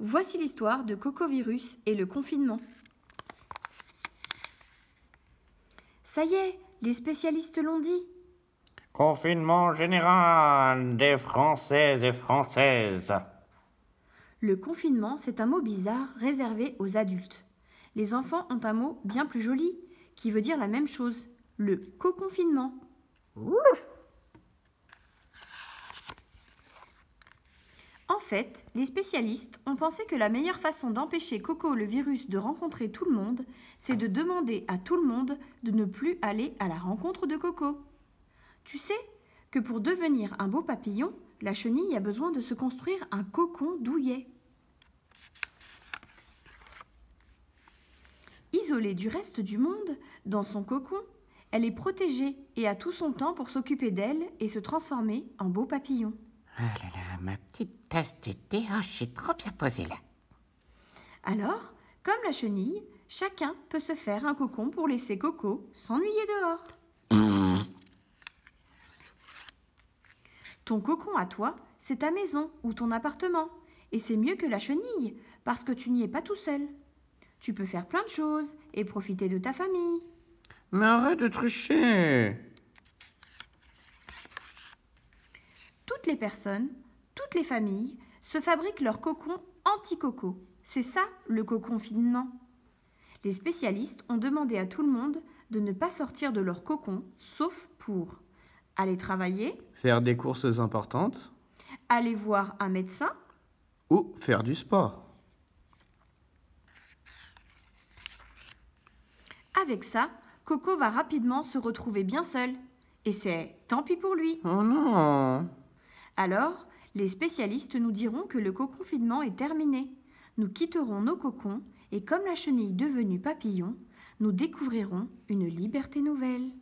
Voici l'histoire de Cocovirus et le confinement. Ça y est, les spécialistes l'ont dit. Confinement général des Français et Françaises. Le confinement, c'est un mot bizarre réservé aux adultes. Les enfants ont un mot bien plus joli qui veut dire la même chose, le co-confinement. En fait, les spécialistes ont pensé que la meilleure façon d'empêcher Coco le virus de rencontrer tout le monde, c'est de demander à tout le monde de ne plus aller à la rencontre de Coco. Tu sais que pour devenir un beau papillon, la chenille a besoin de se construire un cocon douillet. Isolée du reste du monde, dans son cocon, elle est protégée et a tout son temps pour s'occuper d'elle et se transformer en beau papillon. Ah là là, ma petite tasse de thé, oh, je suis trop bien posée là. Alors, comme la chenille, chacun peut se faire un cocon pour laisser Coco s'ennuyer dehors. Ton cocon à toi, c'est ta maison ou ton appartement. Et c'est mieux que la chenille, parce que tu n'y es pas tout seul. Tu peux faire plein de choses et profiter de ta famille. Mais arrête de tricher. Toutes les personnes, toutes les familles se fabriquent leur cocon anti-coco. C'est ça le co-confinement. Les spécialistes ont demandé à tout le monde de ne pas sortir de leur cocon, sauf pour aller travailler, Faire des courses importantes aller voir un médecin, ou faire du sport. Avec ça, Coco va rapidement se retrouver bien seul. Et c'est tant pis pour lui. Oh non Alors, les spécialistes nous diront que le co-confinement est terminé. Nous quitterons nos cocons et comme la chenille devenue papillon, nous découvrirons une liberté nouvelle.